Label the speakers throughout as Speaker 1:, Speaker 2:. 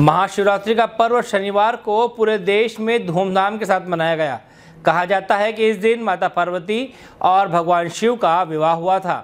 Speaker 1: महाशिवरात्रि का पर्व शनिवार को पूरे देश में धूमधाम के साथ मनाया गया। कहा जाता है कि इस दिन माता पार्वती और भगवान शिव का विवाह हुआ था।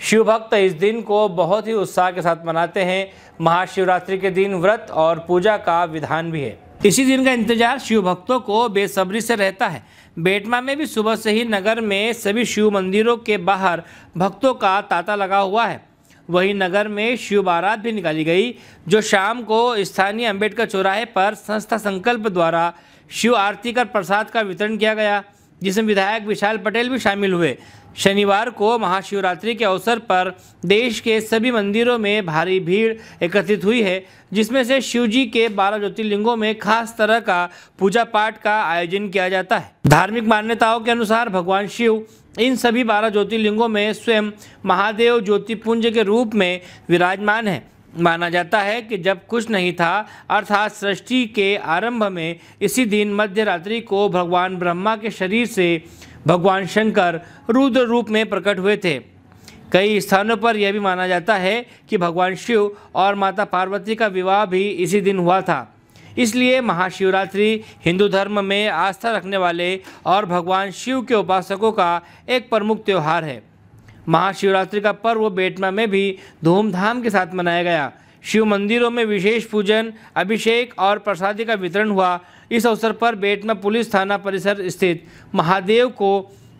Speaker 1: शिव भक्त इस दिन को बहुत ही उत्साह के साथ मनाते हैं। महाशिवरात्रि के दिन व्रत और पूजा का विधान भी है। इसी दिन का इंतज़ार शिव भक्तों को बेसब्री से रहता है। बेटमा में भी सुबह से ही नगर में सभी शिव मंदिरों के बाहर भक्तों का तांता लगा हुआ है। वहीं नगर में शिव बारात भी निकाली गई, जो शाम को स्थानीय अंबेडकर चौराहे पर संस्था संकल्प द्वारा शिव आरती कर प्रसाद का वितरण किया गया, जिसमें विधायक विशाल पटेल भी शामिल हुए। शनिवार को महाशिवरात्रि के अवसर पर देश के सभी मंदिरों में भारी भीड़ एकत्रित हुई है, जिसमें से शिव जी के बारह ज्योतिर्लिंगों में खास तरह का पूजा पाठ का आयोजन किया जाता है। धार्मिक मान्यताओं के अनुसार भगवान शिव इन सभी बारह ज्योतिर्लिंगों में स्वयं महादेव ज्योतिपुंज के रूप में विराजमान है। माना जाता है कि जब कुछ नहीं था, अर्थात सृष्टि के आरंभ में, इसी दिन मध्य रात्रि को भगवान ब्रह्मा के शरीर से भगवान शंकर रुद्र रूप में प्रकट हुए थे। कई स्थानों पर यह भी माना जाता है कि भगवान शिव और माता पार्वती का विवाह भी इसी दिन हुआ था। इसलिए महाशिवरात्रि हिंदू धर्म में आस्था रखने वाले और भगवान शिव के उपासकों का एक प्रमुख त्यौहार है। महाशिवरात्रि का पर्व बेटमा में भी धूमधाम के साथ मनाया गया। शिव मंदिरों में विशेष पूजन, अभिषेक और प्रसादी का वितरण हुआ। इस अवसर पर बेटमा पुलिस थाना परिसर स्थित महादेव को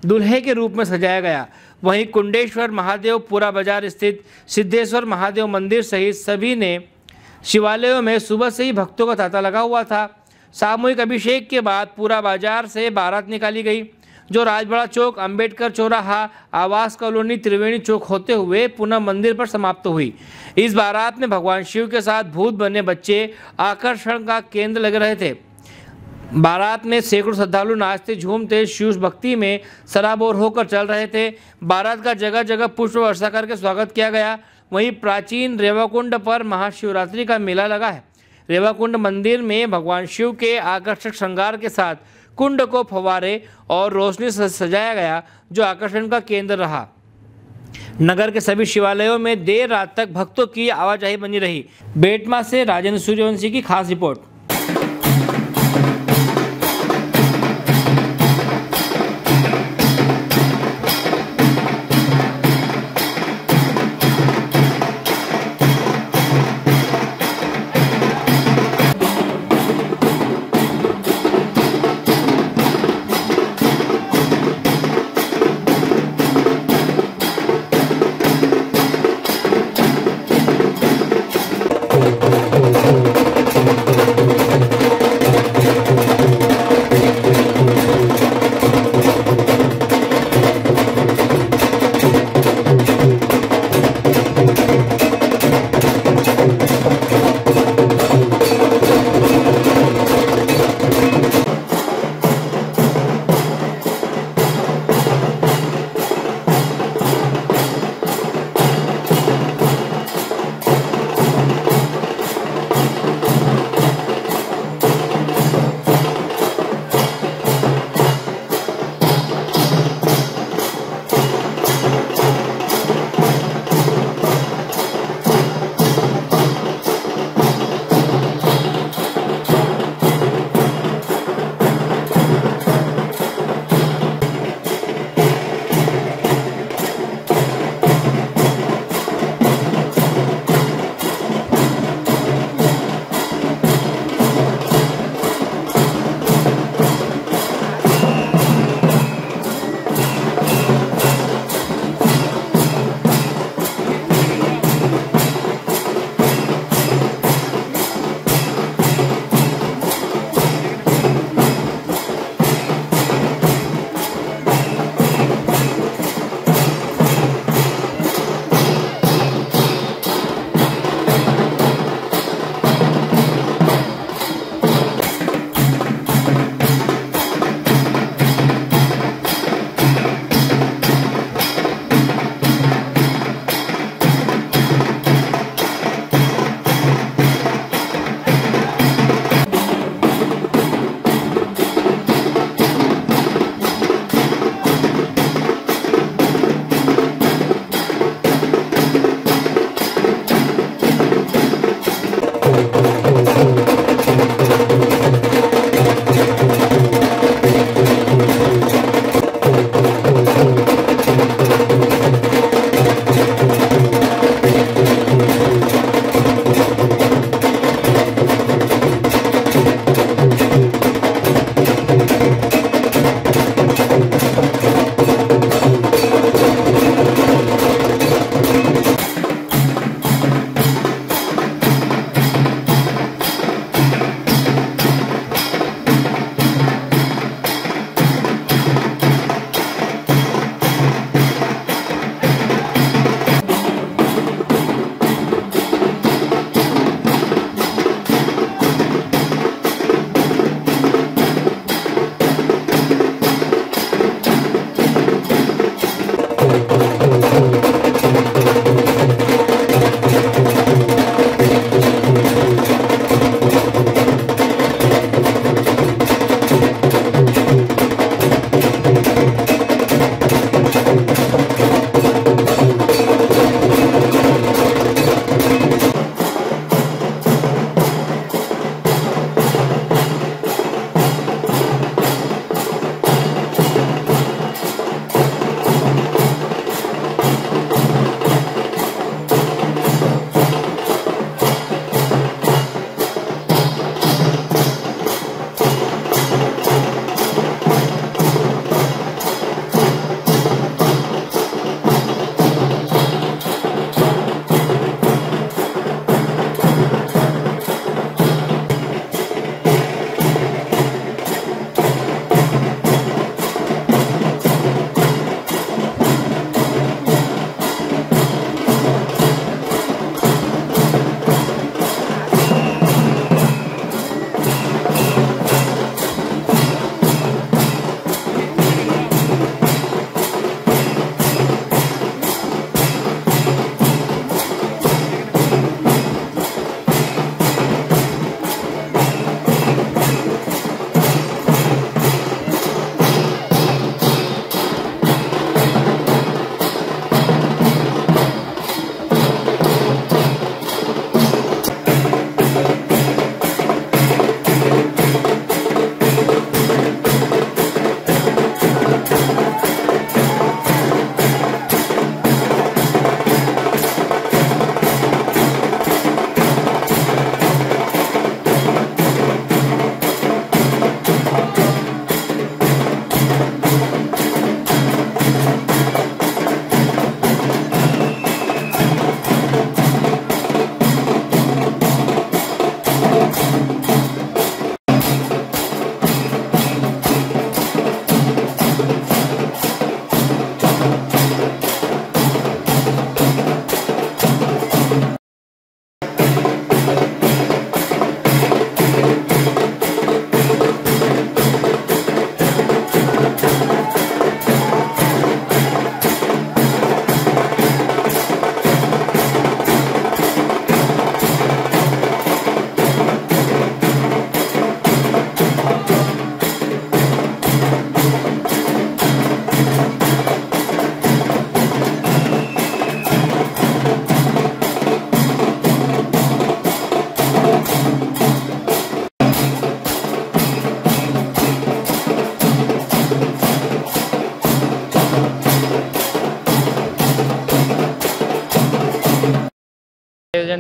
Speaker 1: दुल्हे के रूप में सजाया गया। वहीं कुंडेश्वर महादेव पूरा बाज़ार स्थित सिद्धेश्वर महादेव मंदिर सहित सभी ने शिवालयों में सुबह से ही भक्तों का तांता लगा हुआ था। सामूहिक अभिषेक के बाद पूरा बाज़ार से बारात निकाली गई, जो राजबड़ा चौक, अंबेडकर चौराहा, आवास कॉलोनी, त्रिवेणी चौक होते हुए पुनः मंदिर पर समाप्त हुई। इस बारात में भगवान शिव के साथ भूत बने बच्चे आकर्षण का केंद्र लग रहे थे। बारात में सैकड़ों श्रद्धालु नाचते, झूमते शिव भक्ति में सराबोर होकर चल रहे थे। बारात का जगह जगह पुष्प वर्षा करके स्वागत किया गया। वहीं प्राचीन रेवाकुंड पर महाशिवरात्रि का मेला लगा है। रेवाकुंड मंदिर में भगवान शिव के आकर्षक श्रृंगार के साथ कुंड को फवारे और रोशनी से सजाया गया, जो आकर्षण का केंद्र रहा। नगर के सभी शिवालयों में देर रात तक भक्तों की आवाजाही बनी रही। बेटमा से राजेंद्र सूर्यवंशी की खास रिपोर्ट।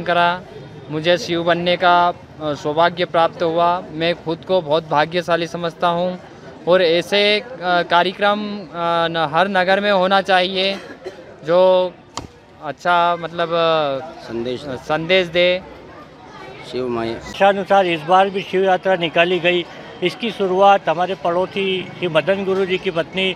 Speaker 2: करा। मुझे शिव बनने का सौभाग्य प्राप्त हुआ। मैं खुद को बहुत भाग्यशाली समझता हूँ। और ऐसे कार्यक्रम हर नगर में होना चाहिए जो अच्छा मतलब
Speaker 3: संदेश
Speaker 2: संदेश दे।
Speaker 3: शिव माया
Speaker 4: इच्छानुसार इस बार भी शिव यात्रा निकाली गई। इसकी शुरुआत हमारे पड़ोसी श्री मदन गुरु जी की पत्नी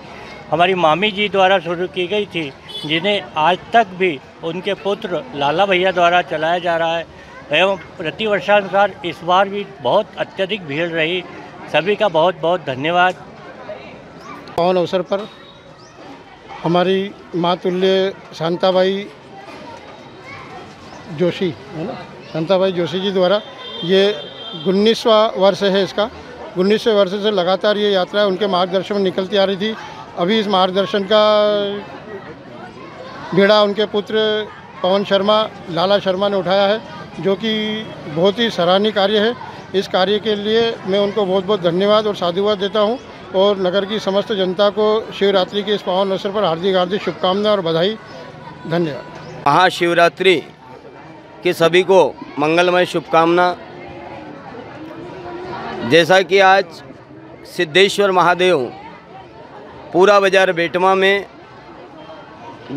Speaker 4: हमारी मामी जी द्वारा शुरू की गई थी। जिन्हें आज तक भी उनके पुत्र लाला भैया द्वारा चलाया जा रहा है, एवं प्रतिवर्षानुसार इस बार भी बहुत अत्यधिक भीड़ रही। सभी का बहुत बहुत धन्यवाद।
Speaker 5: पावन अवसर पर हमारी मातुल्य शांताबाई जोशी, है ना? शांताबाई जोशी जी द्वारा ये उन्नीसवा वर्ष है इसका। उन्नीसवें वर्ष से लगातार ये यात्रा उनके मार्गदर्शन में निकलती आ रही थी। अभी इस मार्गदर्शन का बीड़ा उनके पुत्र पवन शर्मा, लाला शर्मा ने उठाया है, जो कि बहुत ही सराहनीय कार्य है। इस कार्य के लिए मैं उनको बहुत बहुत धन्यवाद और साधुवाद देता हूँ और नगर की समस्त जनता को शिवरात्रि के इस पावन अवसर पर हार्दिक हार्दिक शुभकामनाएँ और बधाई। धन्यवाद।
Speaker 3: महाशिवरात्रि के सभी को मंगलमय शुभकामना। जैसा कि आज सिद्धेश्वर महादेव पूरा बाज़ार बेटमा में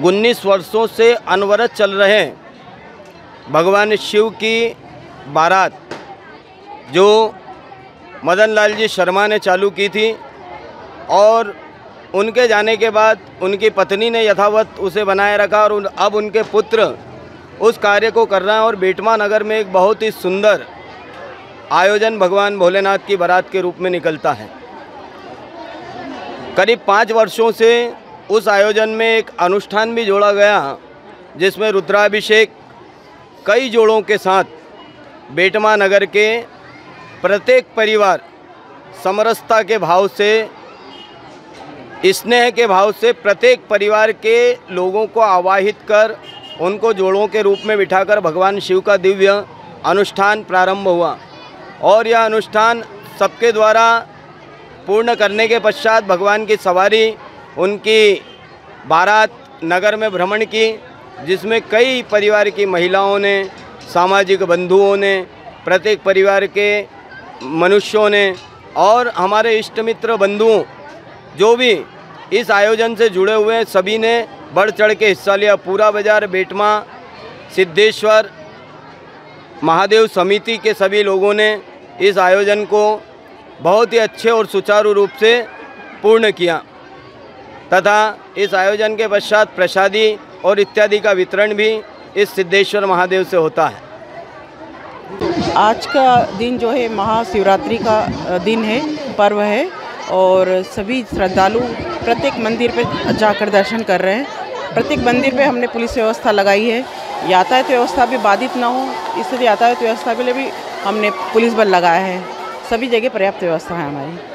Speaker 3: उन्नीस वर्षों से अनवरत चल रहे भगवान शिव की बारात, जो मदन लाल जी शर्मा ने चालू की थी और उनके जाने के बाद उनकी पत्नी ने यथावत उसे बनाए रखा और अब उनके पुत्र उस कार्य को कर रहे हैं और बेटमा नगर में एक बहुत ही सुंदर आयोजन भगवान भोलेनाथ की बारात के रूप में निकलता है। करीब पाँच वर्षों से उस आयोजन में एक अनुष्ठान भी जोड़ा गया, जिसमें रुद्राभिषेक कई जोड़ों के साथ बेटमा नगर के प्रत्येक परिवार समरसता के भाव से, स्नेह के भाव से प्रत्येक परिवार के लोगों को आवाहित कर, उनको जोड़ों के रूप में बिठाकर भगवान शिव का दिव्य अनुष्ठान प्रारंभ हुआ। और यह अनुष्ठान सबके द्वारा पूर्ण करने के पश्चात भगवान की सवारी उनकी बारात नगर में भ्रमण की, जिसमें कई परिवार की महिलाओं ने, सामाजिक बंधुओं ने, प्रत्येक परिवार के मनुष्यों ने और हमारे इष्ट मित्र बंधुओं, जो भी इस आयोजन से जुड़े हुए सभी ने बढ़ चढ़ के हिस्सा लिया। पूरा बाज़ार, बेटमा, सिद्धेश्वर, महादेव समिति के सभी लोगों ने इस आयोजन को बहुत ही अच्छे और सुचारू रूप से पूर्ण किया। तथा इस आयोजन के पश्चात प्रसादी और इत्यादि का वितरण भी इस सिद्धेश्वर महादेव से होता है।
Speaker 6: आज का दिन जो है महाशिवरात्रि का दिन है, पर्व है और सभी श्रद्धालु प्रत्येक मंदिर पर जाकर दर्शन कर रहे हैं। प्रत्येक मंदिर पे हमने पुलिस व्यवस्था लगाई है। यातायात व्यवस्था भी बाधित ना हो इसलिए यातायात व्यवस्था के लिए भी हमने पुलिस बल लगाया है। सभी जगह पर्याप्त व्यवस्था है हमारी।